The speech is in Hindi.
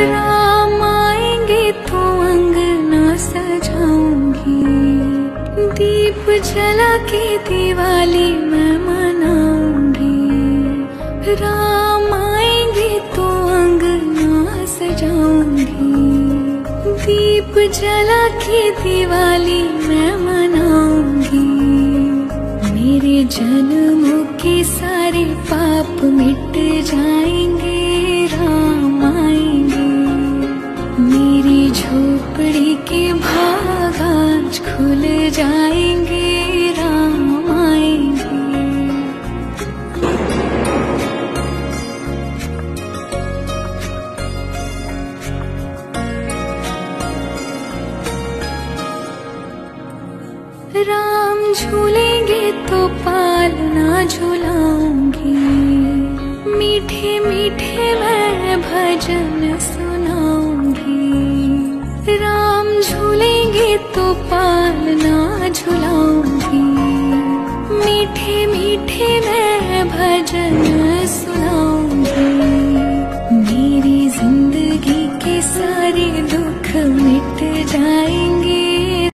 राम आएंगे तो अंगना सजाऊंगी। दीप जला के दिवाली मैं मनाऊंगी। राम आएंगे तो अंगना सजाऊंगी। दीप जला के दिवाली मैं मनाऊंगी। मेरे जन्मों के सारे पाप मिट खुल जाएँगे, राम आएँगे। राम झूलेंगे तो पालना झूलाऊँगी मीठे मीठे मैं भजन सुनाऊँगी। राम झूलेंगे तो पालना झुलाऊँगी। मीठे मीठे मैं भजन सुनाऊँगी। मेरी ज़िंदगी के सारे दुख मिट जाएँगे।